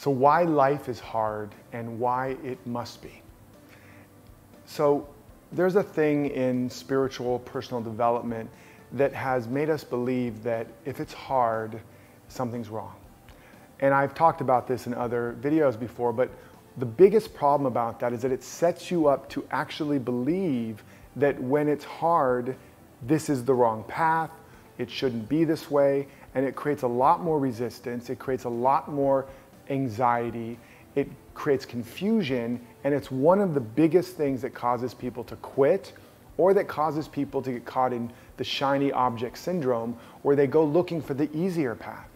So, why life is hard and why it must be. So, there's a thing in spiritual personal development that has made us believe that if it's hard, something's wrong. And I've talked about this in other videos before, but the biggest problem about that is that it sets you up to actually believe that when it's hard, this is the wrong path, it shouldn't be this way, and it creates a lot more resistance, it creates a lot more anxiety, it creates confusion, and it's one of the biggest things that causes people to quit or that causes people to get caught in the shiny object syndrome where they go looking for the easier path.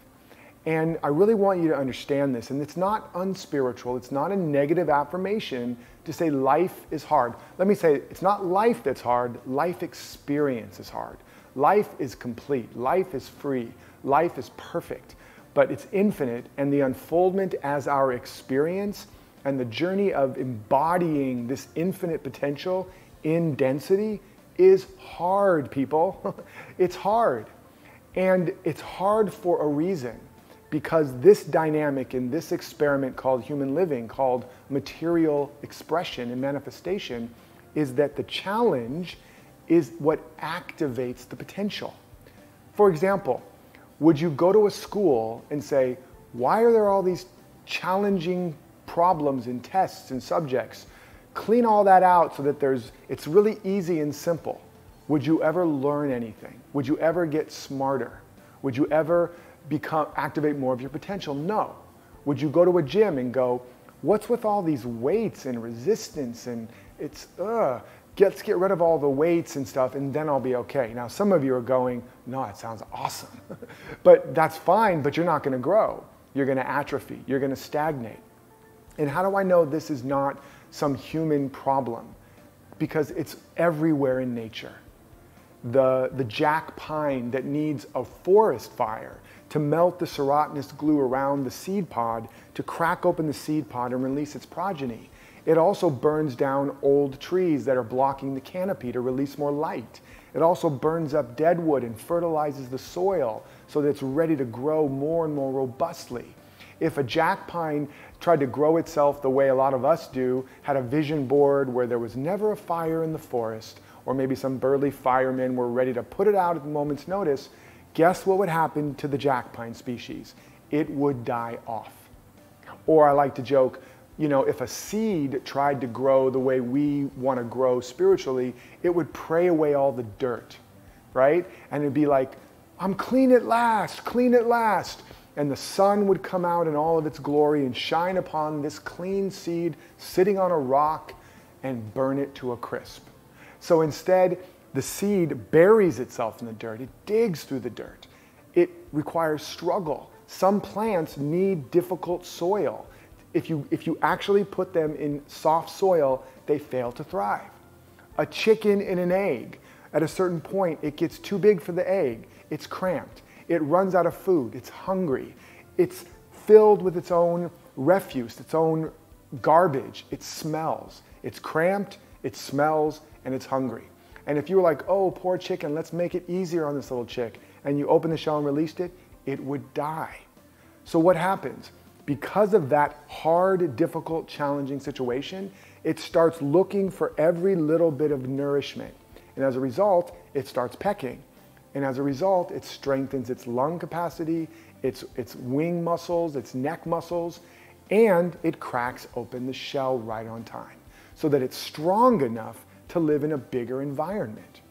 And I really want you to understand this. And it's not unspiritual, it's not a negative affirmation to say life is hard. Let me say, it's not life that's hard, life experience is hard. Life is complete, life is free, life is perfect but it's infinite, and the unfoldment as our experience and the journey of embodying this infinite potential in density is hard, people. it's hard. And it's hard for a reason because this dynamic in this experiment called human living, called material expression and manifestation, is that the challenge is what activates the potential. For example, would you go to a school and say, why are there all these challenging problems and tests and subjects? Clean all that out so that there's, it's really easy and simple. Would you ever learn anything? Would you ever get smarter? Would you ever become, activate more of your potential? No. Would you go to a gym and go, what's with all these weights and resistance and it's, ugh, let's get rid of all the weights and stuff and then I'll be okay. Now, some of you are going, no, it sounds awesome. but that's fine, but you're not going to grow. You're going to atrophy. You're going to stagnate. And how do I know this is not some human problem? Because it's everywhere in nature. The, the jack pine that needs a forest fire to melt the serotinous glue around the seed pod to crack open the seed pod and release its progeny it also burns down old trees that are blocking the canopy to release more light. It also burns up dead wood and fertilizes the soil so that it's ready to grow more and more robustly. If a jack pine tried to grow itself the way a lot of us do, had a vision board where there was never a fire in the forest, or maybe some burly firemen were ready to put it out at the moment's notice, guess what would happen to the jack pine species? It would die off. Or I like to joke, you know, if a seed tried to grow the way we want to grow spiritually, it would pray away all the dirt, right? And it'd be like, I'm clean at last, clean at last. And the sun would come out in all of its glory and shine upon this clean seed sitting on a rock and burn it to a crisp. So instead, the seed buries itself in the dirt, it digs through the dirt. It requires struggle. Some plants need difficult soil if you, if you actually put them in soft soil, they fail to thrive. A chicken in an egg, at a certain point, it gets too big for the egg. It's cramped. It runs out of food. It's hungry. It's filled with its own refuse, its own garbage. It smells. It's cramped, it smells, and it's hungry. And if you were like, oh, poor chicken, let's make it easier on this little chick, and you open the shell and released it, it would die. So what happens? Because of that hard, difficult, challenging situation, it starts looking for every little bit of nourishment. And as a result, it starts pecking. And as a result, it strengthens its lung capacity, its, its wing muscles, its neck muscles, and it cracks open the shell right on time so that it's strong enough to live in a bigger environment.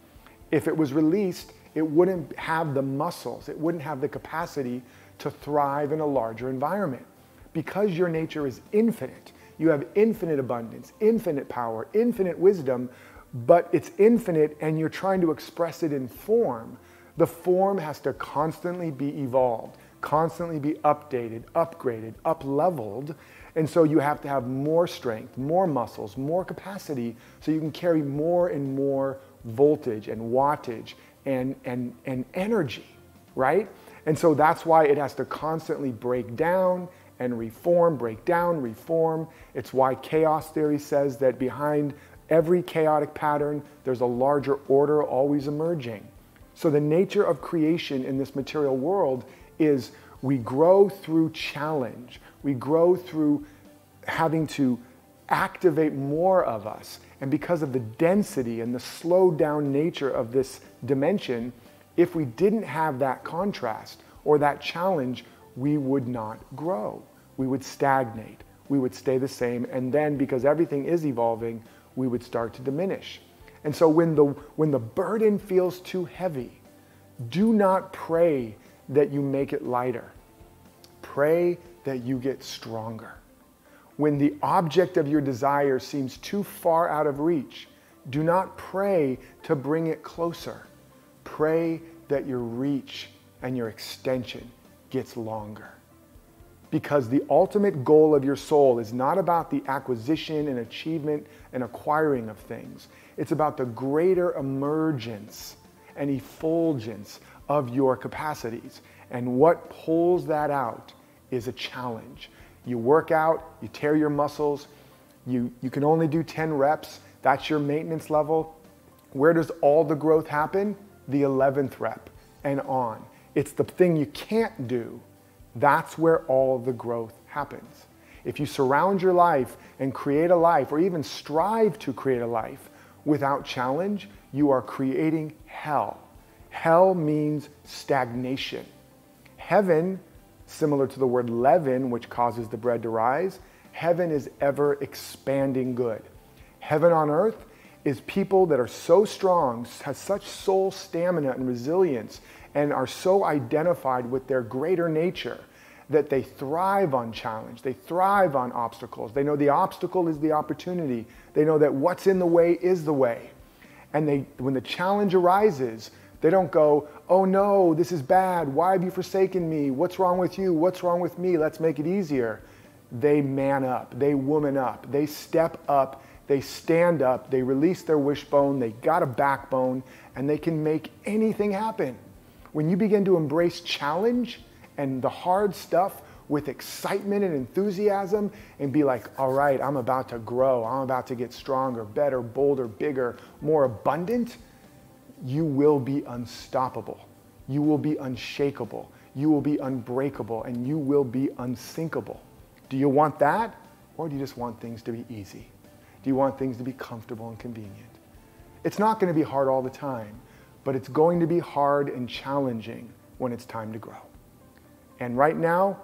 If it was released, it wouldn't have the muscles, it wouldn't have the capacity to thrive in a larger environment because your nature is infinite, you have infinite abundance, infinite power, infinite wisdom, but it's infinite and you're trying to express it in form. The form has to constantly be evolved, constantly be updated, upgraded, up leveled. And so you have to have more strength, more muscles, more capacity so you can carry more and more voltage and wattage and, and, and energy, right? And so that's why it has to constantly break down and reform, break down, reform. It's why chaos theory says that behind every chaotic pattern, there's a larger order always emerging. So the nature of creation in this material world is we grow through challenge. We grow through having to activate more of us. And because of the density and the slowed down nature of this dimension, if we didn't have that contrast or that challenge, we would not grow. We would stagnate. We would stay the same. And then, because everything is evolving, we would start to diminish. And so, when the, when the burden feels too heavy, do not pray that you make it lighter. Pray that you get stronger. When the object of your desire seems too far out of reach, do not pray to bring it closer. Pray that your reach and your extension gets longer. Because the ultimate goal of your soul is not about the acquisition and achievement and acquiring of things. It's about the greater emergence and effulgence of your capacities. And what pulls that out is a challenge. You work out, you tear your muscles, you, you can only do 10 reps, that's your maintenance level. Where does all the growth happen? The 11th rep and on. It's the thing you can't do. That's where all the growth happens. If you surround your life and create a life, or even strive to create a life without challenge, you are creating hell. Hell means stagnation. Heaven, similar to the word leaven, which causes the bread to rise, heaven is ever expanding good. Heaven on earth is people that are so strong, has such soul stamina and resilience, and are so identified with their greater nature that they thrive on challenge. They thrive on obstacles. They know the obstacle is the opportunity. They know that what's in the way is the way. And they, when the challenge arises, they don't go, oh no, this is bad. Why have you forsaken me? What's wrong with you? What's wrong with me? Let's make it easier. They man up. They woman up. They step up. They stand up. They release their wishbone. They got a backbone and they can make anything happen. When you begin to embrace challenge and the hard stuff with excitement and enthusiasm and be like, all right, I'm about to grow. I'm about to get stronger, better, bolder, bigger, more abundant you will be unstoppable. You will be unshakable. You will be unbreakable and you will be unsinkable. Do you want that? Or do you just want things to be easy? Do you want things to be comfortable and convenient? It's not going to be hard all the time, but it's going to be hard and challenging when it's time to grow. And right now,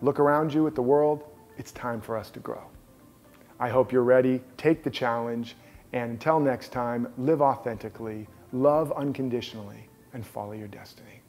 look around you at the world, it's time for us to grow. I hope you're ready. Take the challenge. And until next time, live authentically, love unconditionally, and follow your destiny.